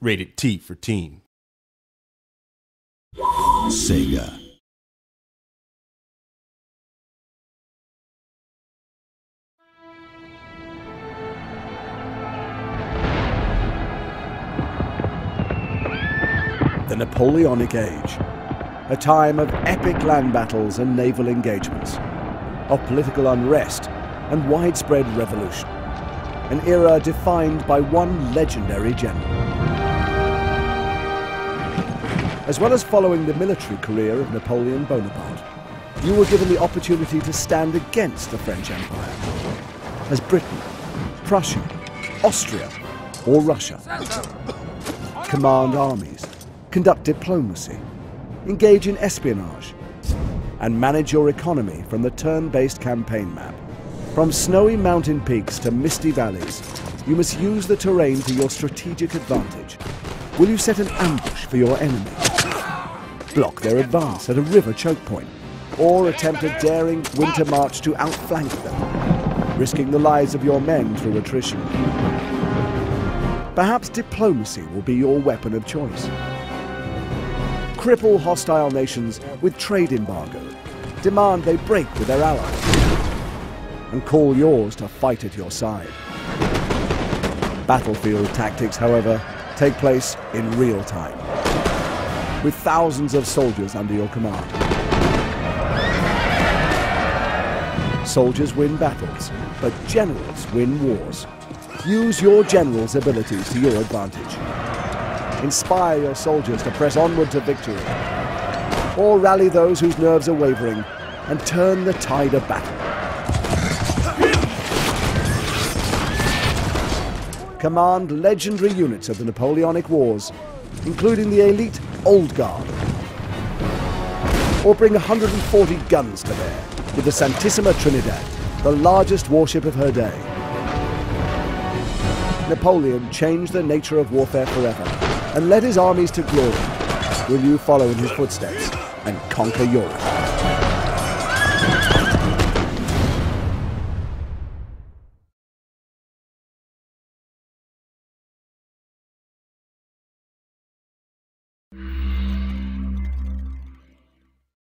Rated T for teen. Sega. The Napoleonic Age, a time of epic land battles and naval engagements, of political unrest and widespread revolution, an era defined by one legendary general. As well as following the military career of Napoleon Bonaparte, you were given the opportunity to stand against the French Empire, as Britain, Prussia, Austria, or Russia. Command armies, conduct diplomacy, engage in espionage, and manage your economy from the turn-based campaign map. From snowy mountain peaks to misty valleys, you must use the terrain to your strategic advantage. Will you set an ambush for your enemy? Block their advance at a river choke point, or attempt a daring winter march to outflank them, risking the lives of your men through attrition. Perhaps diplomacy will be your weapon of choice. Cripple hostile nations with trade embargo, demand they break with their allies, and call yours to fight at your side. Battlefield tactics, however, take place in real time, with thousands of soldiers under your command. Soldiers win battles, but generals win wars. Use your general's abilities to your advantage. Inspire your soldiers to press onward to victory. Or rally those whose nerves are wavering and turn the tide of battle. Command legendary units of the Napoleonic Wars, including the elite Old Guard. Or bring 140 guns to bear with the Santísima Trinidad, the largest warship of her day. Napoleon changed the nature of warfare forever and led his armies to glory. Will you follow in his footsteps and conquer Europe?